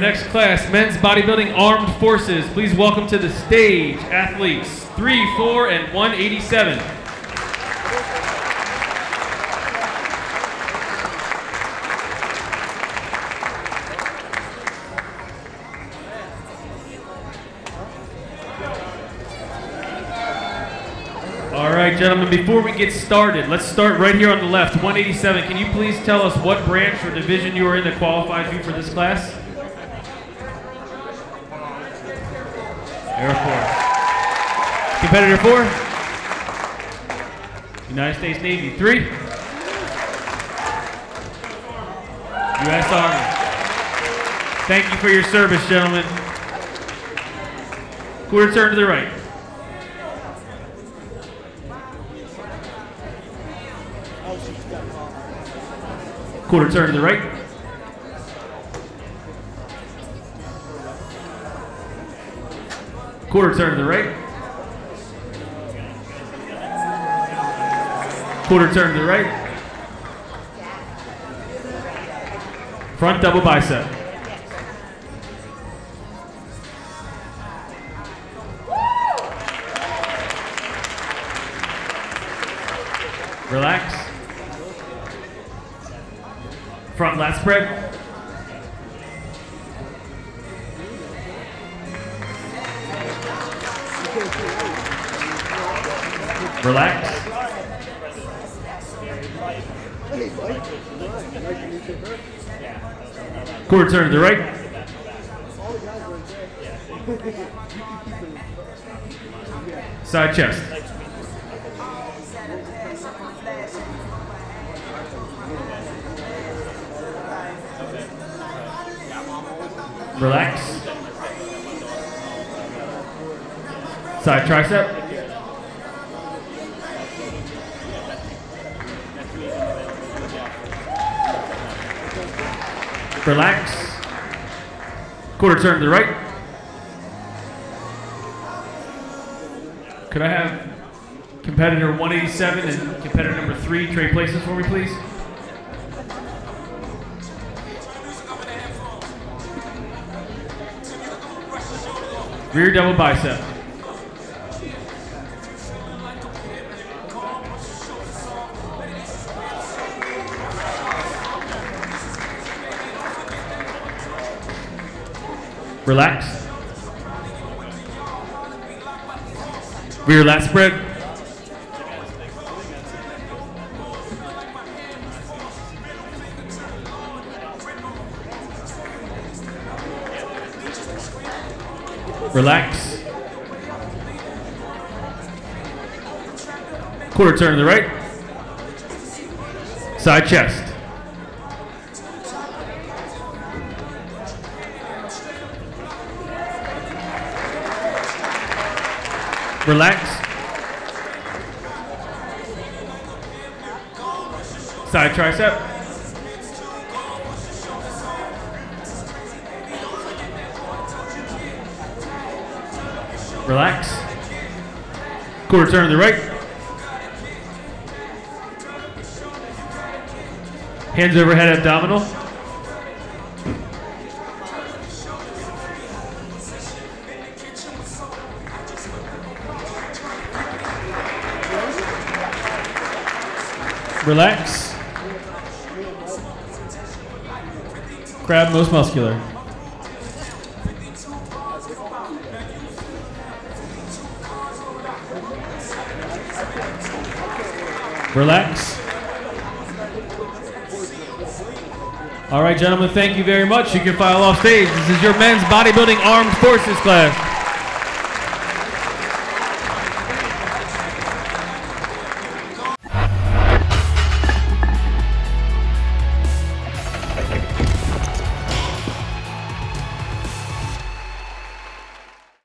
next class, men's bodybuilding armed forces. Please welcome to the stage athletes 3, 4, and 187. All right, gentlemen, before we get started, let's start right here on the left, 187. Can you please tell us what branch or division you are in that qualifies you for this class? Air Force. Competitor four? United States Navy. Three? U.S. Army. Thank you for your service, gentlemen. Quarter turn to the right. Quarter turn to the right. Quarter turn to the right. Quarter turn to the right. Front double bicep. Relax. Front lat spread. Relax. Quarter turn to the right. Side chest. Relax. Side tricep. Relax. Quarter turn to the right. Could I have competitor 187 and competitor number three trade places for me, please? Rear double bicep. Relax. Rear lat spread. Relax. Quarter turn to the right. Side chest. Relax. Side tricep. Relax. Quarter turn to the right. Hands overhead abdominal. Relax. Crab most muscular. Relax. All right, gentlemen, thank you very much. You can file off stage. This is your men's bodybuilding armed forces class.